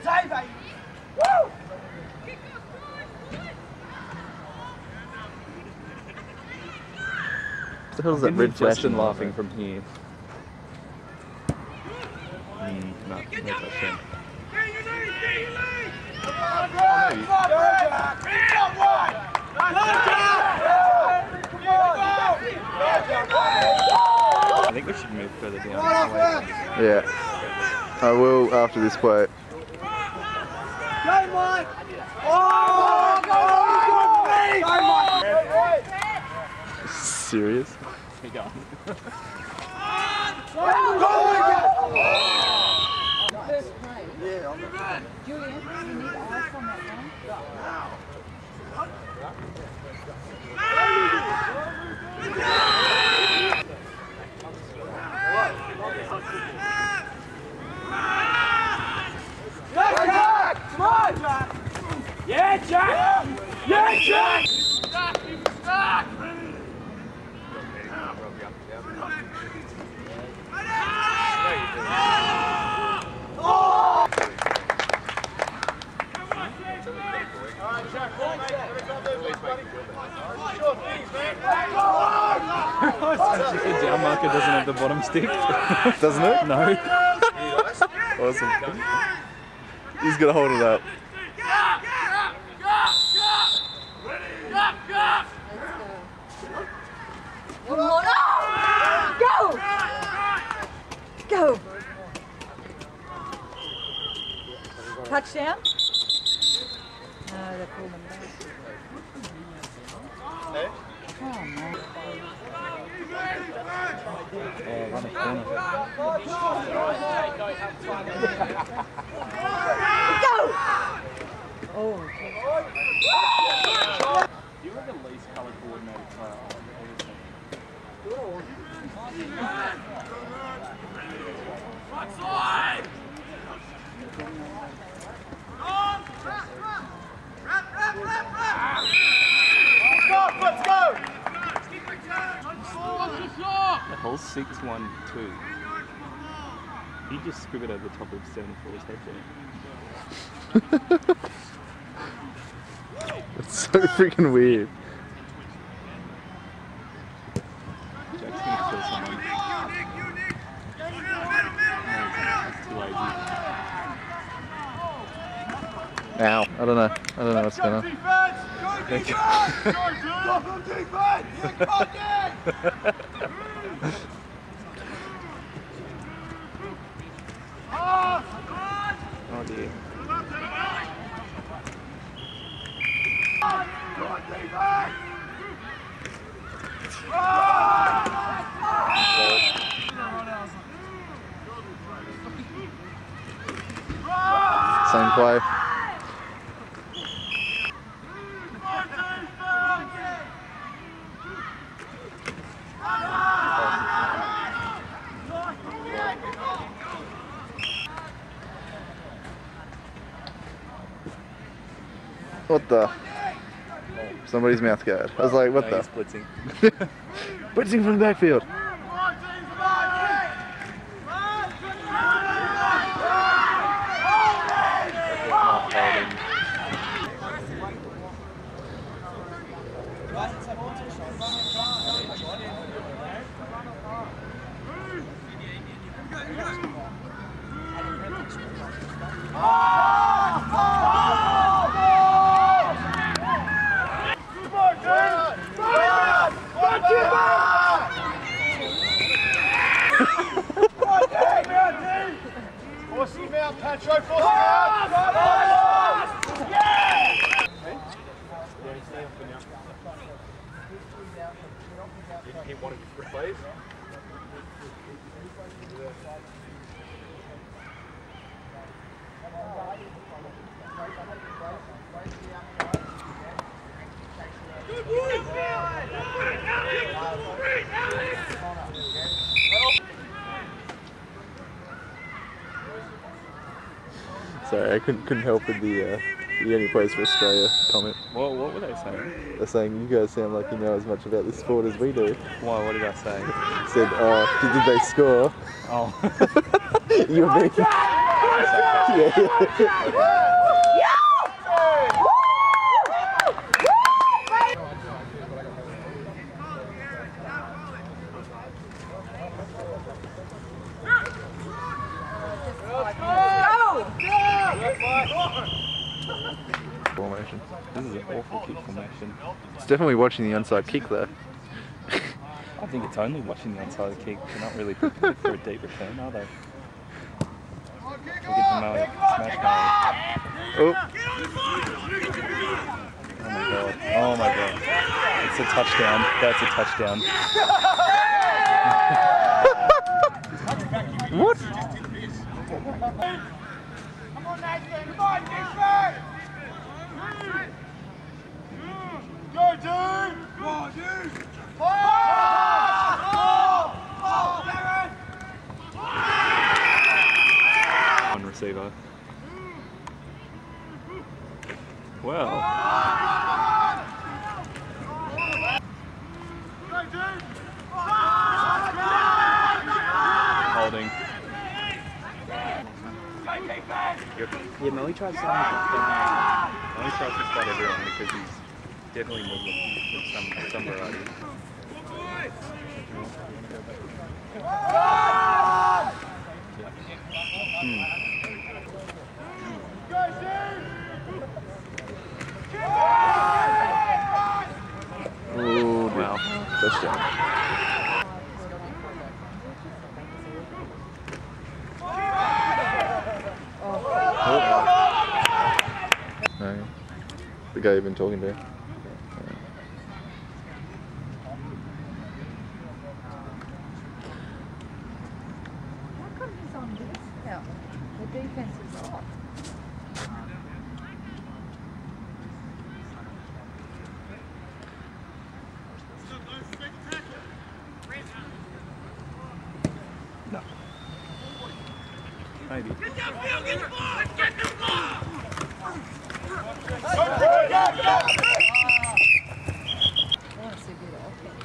What the hell is that Can red hear flash Justin in laughing from here. Mm, no, no touchdown. I think we should move further down. Yeah. I will after this play. Serious? Keep going. Julian, you need eyes on that one. The down marker doesn't have the bottom stick. Doesn't it? no. Awesome. He's gonna hold it up. Come on. Go! Go! Touchdown? No, they pulled them back. Oh, no. Oh, run a Go! Oh, You are the least colour coordinated player I've ever seen. The whole 6 1 2. He just scribbled over the top of 74's head there. It's so freaking weird. Jack's gonna kill someone. No, it's too lazy. Ow. I don't know. I don't know what's going on. Same play. What the? Somebody's mouth guard. I was like, what No, the? he's blitzing. Blitzing from the backfield. Sorry, I couldn't couldn't help with the uh, the only plays for Australia comment. What, what were they saying? They're saying you guys sound like you know as much about this sport as we do. Why? What did I say? Said, oh, did, did they score? Oh. You're being yeah. Formation. This is an awful kick formation. It's definitely watching the onside kick there. I think it's only watching the onside kick. They're not really prepared for a deep return, are they? Look at the Moe. Smash Moe. Oh, Oh my god. Oh my god. It's a touchdown. That's a touchdown. what? One receiver. Well, holding. Yeah, Melly tries to spot everyone because he's definitely Muslim of some some variety. Hmm. Oh, Wow. touchdown. No. The guy you've been talking to. How come he's on this now? The defense is off. No. Maybe. That's a good offense.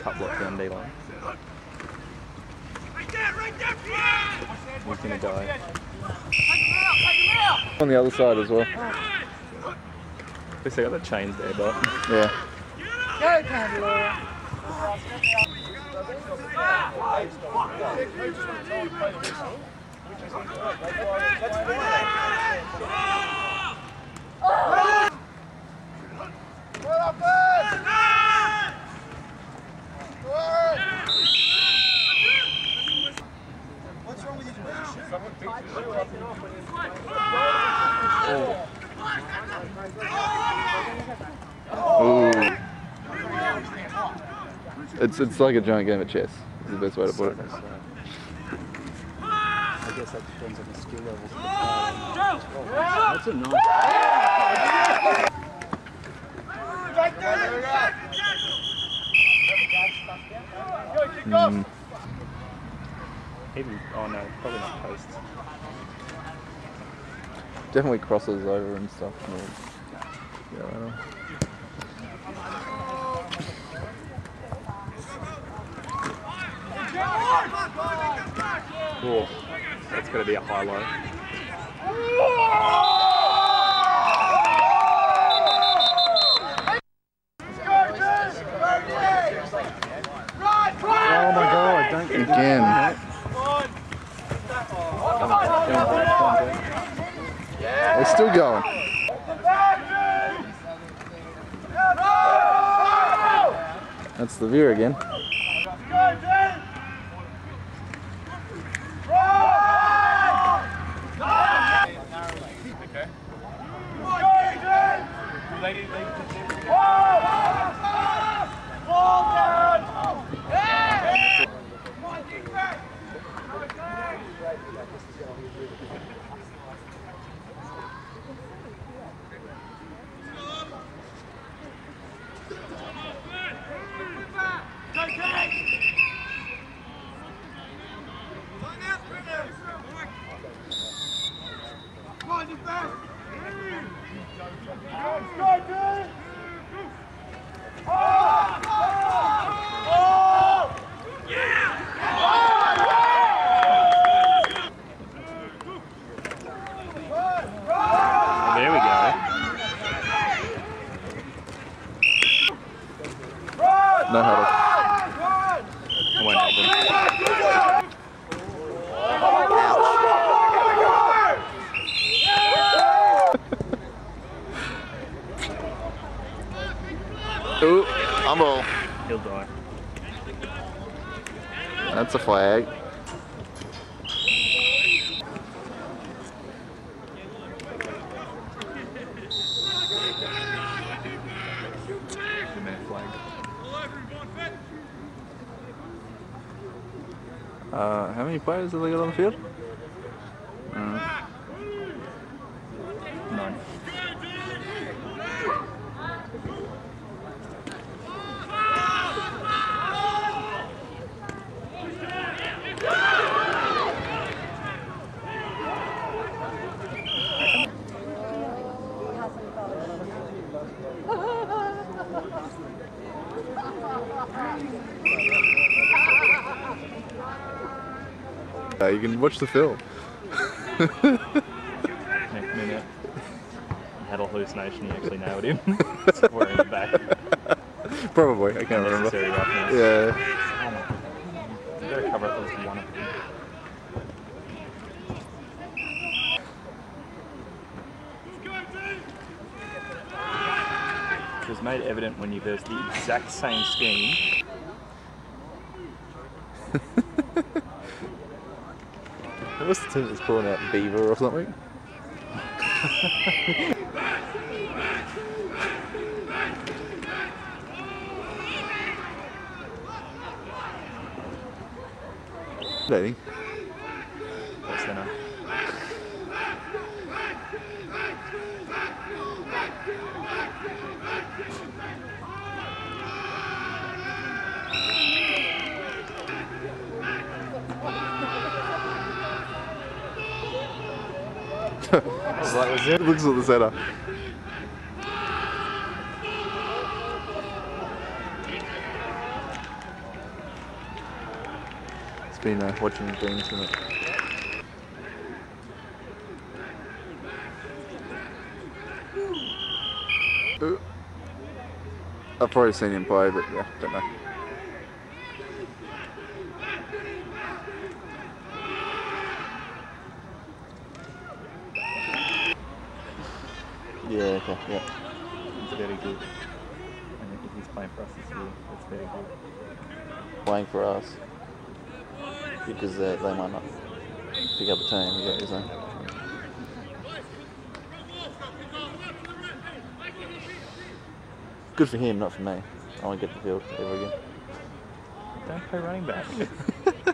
Cut block down D line. He's gonna die. On the other side as well. At least they got the chains there, but Yeah. Go, Candelora. Ooh. It's it's like a giant game of chess. Is the best way to put it. I guess that depends on the skill levels of the player. That's a nice. Mm. Even, oh no, probably not posts. Definitely crosses over and stuff. Yeah, I know. Whoa, that's going to be a highlight. Oh my god, don't get Again. They're still going. That's the view again. Let's go, dude! Oh! Fumble. He'll die. That's a flag. Flag. Uh, how many players have they got on the field? You can watch the film. Next minute. He had a hallucination, he actually nailed him. Back. Probably, I can't remember. Roughness. Yeah. Oh my gotta cover at least one of them. It was made evident when you versed the exact same scheme. What's the team that's calling out Beaver or something? Dating. What's the name? that was it. Looks at the setup. It's been uh, watching games, isn't it? Ooh. I've probably seen him play, but yeah, don't know. Yeah. It's very good. And if he's playing for us this year, it's very good. Playing for us. Because they, they might not pick up a team, you get what you're? Good for him, not for me. I won't get the field ever again. Don't play running back.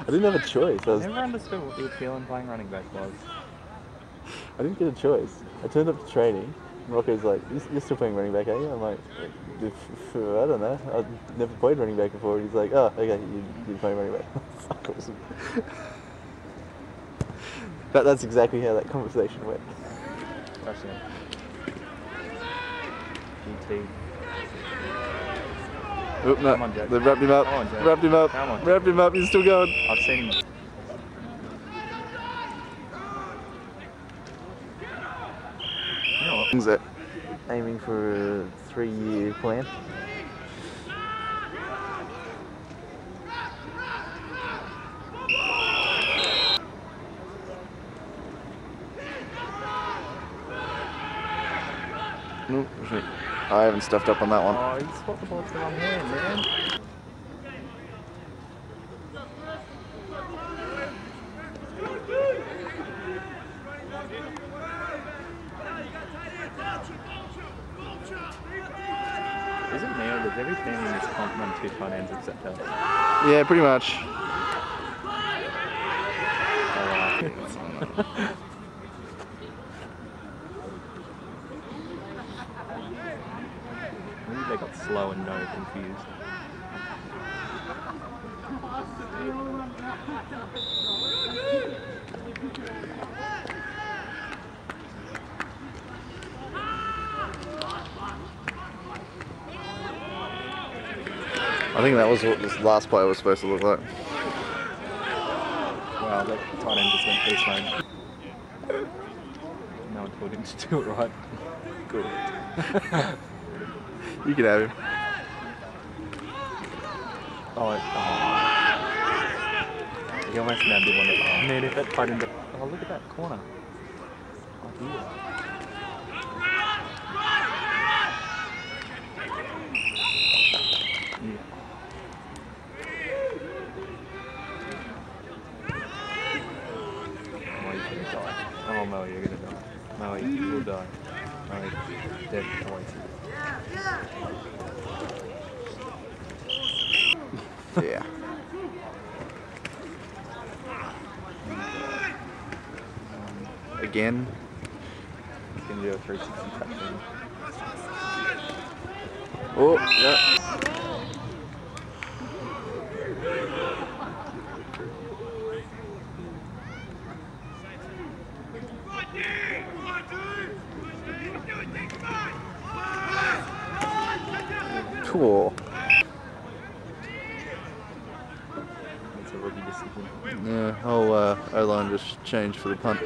I didn't have a choice. I, was, Never understood what the appeal in playing running back was. I didn't get a choice. I turned up to training. and Rocco's like, "You- "You're still playing running back, are you?" I'm like, "If- if- "I don't know. I've never played running back before." And he's like, "Oh, okay, you, you're playing running back." Fuck, awesome. that, that's exactly how that conversation went. GT. Oop, no, Come on, Jack. they wrapped him up. Come on, Jack. wrapped him up. Come on. Wrapped him up. He's still going. I've seen him. You know what? Things that aiming for a three-year plan. Nope. I haven't stuffed up on that one. Oh, he swapped the ball to the wrong hand, man. Is it me or does every team in this comp run two tight ends except us? Yeah, pretty much. Oh, wow. Maybe they got slow and no confused. I think that was what this last play was supposed to look like. Wow, that tight end just went beast mode. No one told him to do it right. Good. You can have him. Oh, it, oh. He almost nabbed him on it. Oh, man, if that tight end. Oh, look at that corner. Oh, dear. Yeah. Oh, you're gonna die. Oh, Mo, you're gonna die. Mo, you will die. Mo, dead. Yeah. Again. He's gonna do a 360 touchdown. Oh, yeah. Cool. It's a rookie. Yeah, whole uh, O line just changed for the punt.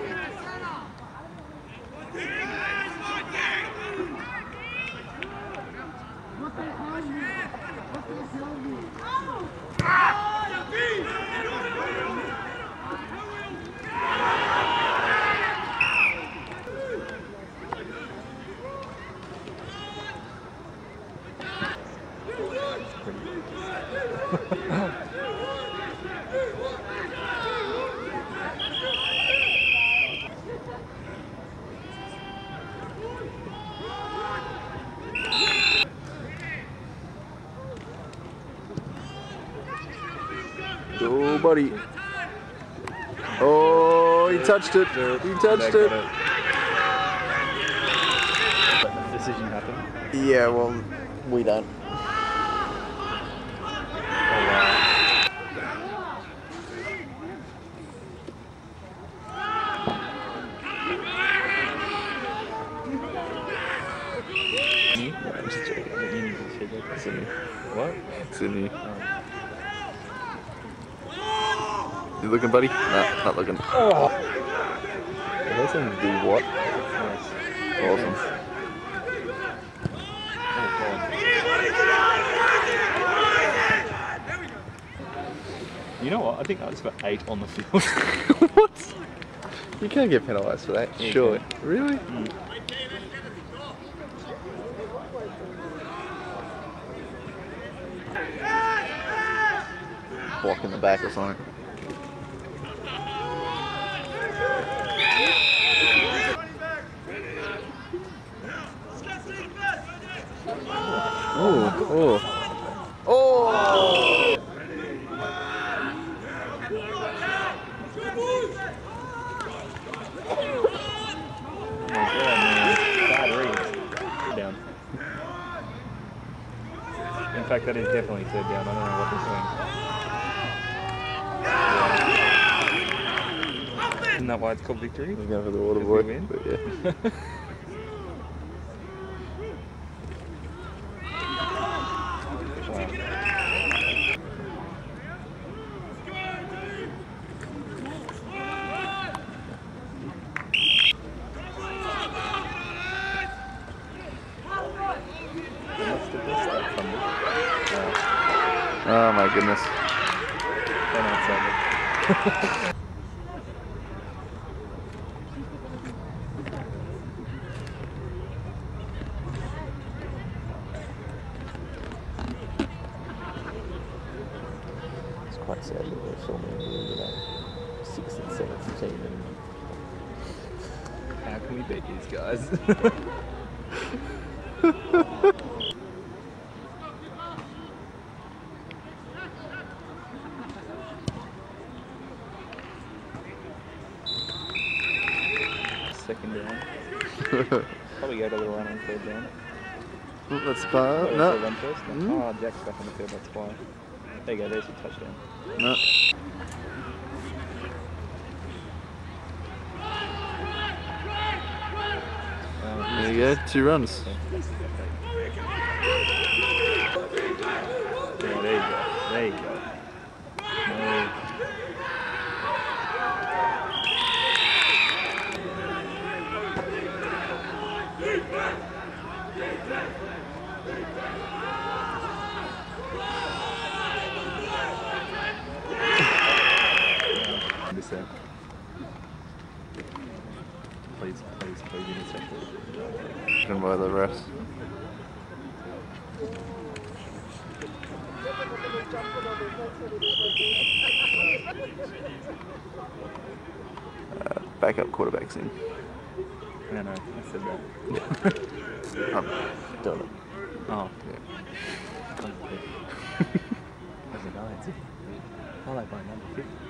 Oh. Oh, he touched it. He touched it. got Let the decision happen. Yeah, well, we don't. Oh, wow. Me? No, I'm just joking. I think you need to say that. Sydney. What? Sydney. Oh. You looking, buddy? No, not looking. Oh. Listen, do what? Nice. Awesome. Oh, You know what? I think that was for eight on the field. what? You can't get penalised for that, Yeah, you surely. can. Really? Mm. Block in the back or something. Ooh, ooh. Oh! Oh my god, man. Bad read. Down. In fact, that is definitely third down. I don't know what they're saying. Isn't that why it's called victory? He's going for the water boy. win. But yeah. Wow. They must have missed that fumble. Yeah, Oh my goodness. they're outside it. It's quite sad that they're filming, you know, sixth and seventh team and How can we beat these guys? Second down. Probably go to the line on third down. Let's Oh, No. run first. Mm. Oh, Jack's back on the field. That's why. There you go. There's your touchdown. No. There you go, two runs. There you go. There you go. By the refs. Uh, backup quarterbacks in. No, no, I said that. I'm doing it. Oh, Yeah. How's it going? I like my number 50.